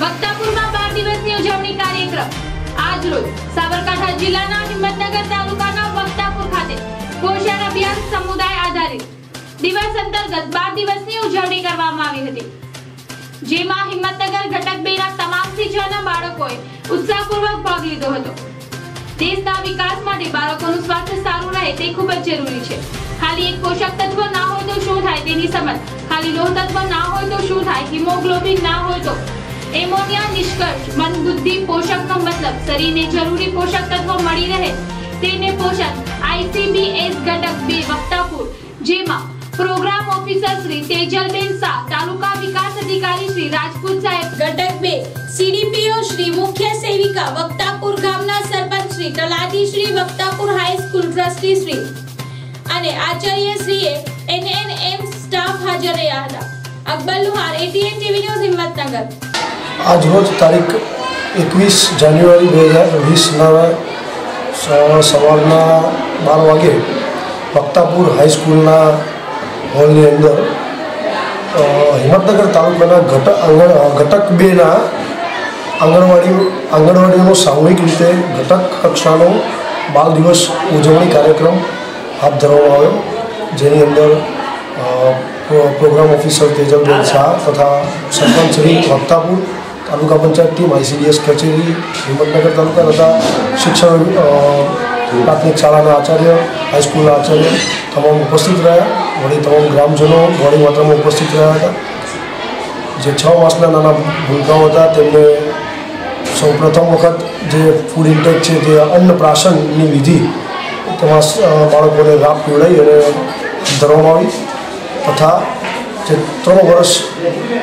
વક્તાપુરમાં બાર દિવસની ઉજવણી કાર્યક્રમ. આજ રોજ સાબરકાંઠા જિલ્લાના હિંમતનગર તાલુકાના વક્તાપુર ખાતે પોષણ અભિયાન સમુદાય આધારિત દિવસ અંતર્ગત બાર દિવસની ઉજવણી કરવામાં આવી હતી. જેમાં હિંમતનગર ઘટક બેના તમામ જના બાળકોએ ઉત્સાહપૂર્વક ભાગ લીધો હતો. દેશના વિકાસ માટે બાળકોનું સ્વાસ્થ્ય સારું રહે તે ખૂબ જ જરૂરી છે. ખાલી એક પોષક તત્વ ના હોય તો શું થાય તેની સમજ. ખાલી લોહ તત્વ ના હોય તો શું થાય? હિમોગ્લોબિન ના હોય તો એમોનિયા નિષ્કર્ષ. મન, બુદ્ધિ પોષકનો મતલબ. શરીરને જરૂરી પોષક તત્વો મળી રહે, તેને પોષણ. આઈસીબીએસ ઘટક બે, વક્તાપુર. જેમાં પ્રોગ્રામ ઓફિસર શ્રી તેજલબેન શાહ, તાલુકા વિકાસ અધિકારી શ્રી રાજપૂત સાહેબ. ઘટક બે સીડીપીઓ શ્રી મુખ્ય સેવિકા, વક્તાપુર ગામના સરપંચ શ્રી, તલાટી Shri, Vaktapur high school trustee Shri. અને આચાર્ય શ્રીએ એનએનએમ સ્ટાફ હાજર રહ્યા હતા. Akbar Luhar ATN TV news Himmatnagar. આજરોજ તારીખ એકવીસ જાન્યુઆરી બે હજાર વીસના સવારના બાર વાગે ભક્તાપુર હાઈસ્કૂલના હોલની અંદર હિંમતનગર તાલુકાના ઘટક આંગણ, ઘટક બેના આંગણવાડી આંગણવાડીનો સામૂહિક રીતે ઘટક કક્ષાનો બાલ દિવસ ઉજવણી કાર્યક્રમ હાથ ધરવામાં આવ્યો, જેની અંદર પ્રોગ્રામ ઓફિસર તેજલબેન શાહ તથા સરપંચ શ્રી વક્તાપુર તાલુકા પંચાયત ટીમ આઈસીડીએસ કચેરી, હિંમતનગર તાલુકા તથા શિક્ષણ પ્રાથમિક શાળાના આચાર્ય હાઈસ્કૂલના આચાર્ય તમામ ઉપસ્થિત રહ્યા. વળી તમામ ગ્રામજનો મોડી માત્રામાં ઉપસ્થિત રહ્યા હતા. જે છ માસના નાના ભૂલકાઓ હતા, તેમને સૌ વખત જે ફૂડ ઇન્ટેક છે તે અન્નપ્રાશનની વિધિ તેમાં બાળકોને રાપ પીવડાવી અને ધરવામાં આવી તથા જે ત્રણ વર્ષ,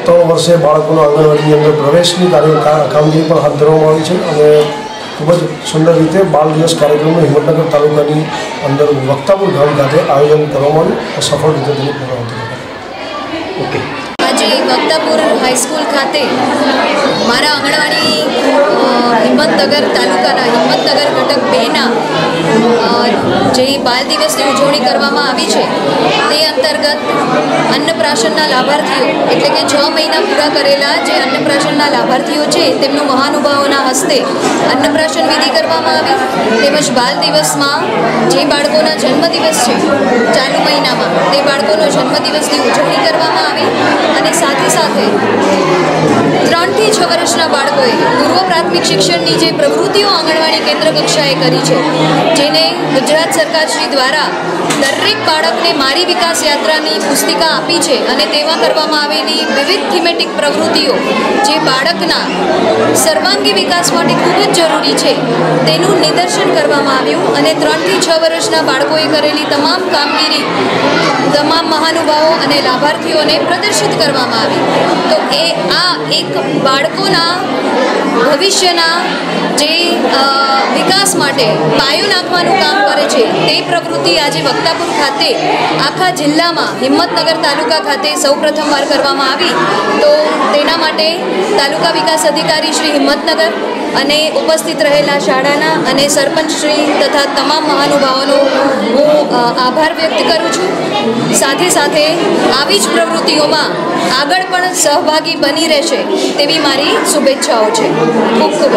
ત્રણ વર્ષે બાળકોના આંગણવાડીની અંદર પ્રવેશની કાર્ય કામગીરી પણ હાથ ધરવામાં આવી છે અને ખૂબ જ સુંદર રીતે બાળ દિવસ કાર્યક્રમનું હિંમતનગર તાલુકાની અંદર વક્તાપુર ગામ ખાતે આયોજન કરવામાં આવ્યું સફળ રીતે તેની પૂર્ણ ઓકે. આજે વક્તાપુર હાઈસ્કૂલ ખાતે મારા આંગણવાડી હિંમતનગર તાલુકાના હિંમતનગર ઘટક બેના જે બાળ દિવસની ઉજવણી કરવામાં આવી છે અંતર્ગત અન્નપ્રાશનના લાભાર્થીઓ, એટલે કે છ મહિના પૂરા કરેલા જે અન્નપ્રાશનના લાભાર્થીઓ છે, તેમનું મહાનુભાવોના હસ્તે અન્નપ્રાશન વિધિ કરવામાં આવી. તેમજ બાલ દિવસમાં જે બાળકોના જન્મદિવસ છે, ચાલુ મહિનામાં, તે બાળકોનો જન્મદિવસની ઉજવણી કરવામાં આવી. અને સાથે સાથે છ વર્ષના બાળકોએ પૂર્વ પ્રાથમિક શિક્ષણની જે પ્રવૃત્તિઓ આંગણવાડી કેન્દ્ર કક્ષાએ કરી છે, જેને ગુજરાત સરકાર શ્રી દ્વારા દરેક બાળકને મારી વિકાસ યાત્રાની પુસ્તિકા આપી છે અને તેમાં કરવામાં આવેલી વિવિધ થીમેટિક પ્રવૃત્તિઓ જે બાળકના સર્વાંગી વિકાસ માટે ખૂબ જ જરૂરી છે, તેનું નિદર્શન કરવામાં આવ્યું અને ત્રણથી છ વર્ષના બાળકોએ કરેલી તમામ કામગીરી, તમામ મહાનુભાવો અને લાભાર્થીઓને પ્રદર્શિત કરવામાં આવી. તો એ આ એક બાળકોના ભવિષ્યના જે વિકાસ માટે પાયો નાખવાનું કામ કરે છે તે પ્રવૃત્તિ આજે વક્તાપુર ખાતે આખા જિલ્લામાં હિંમતનગર તાલુકા ખાતે સૌ પ્રથમવાર કરવામાં આવી. તો તેના માટે તાલુકા વિકાસ અધિકારી શ્રી હિંમતનગર અને ઉપસ્થિત રહેલા શાળાના અને સરપંચ શ્રી તથા તમામ મહાનુભાવોનો હું આભાર વ્યક્ત કરું છું. સાથે સાથે આવી જ પ્રવૃત્તિઓમાં આગળ પણ સહભાગી બની રહેશે તેવી મારી શુભેચ્છાઓ છે. ખૂબ ખૂબ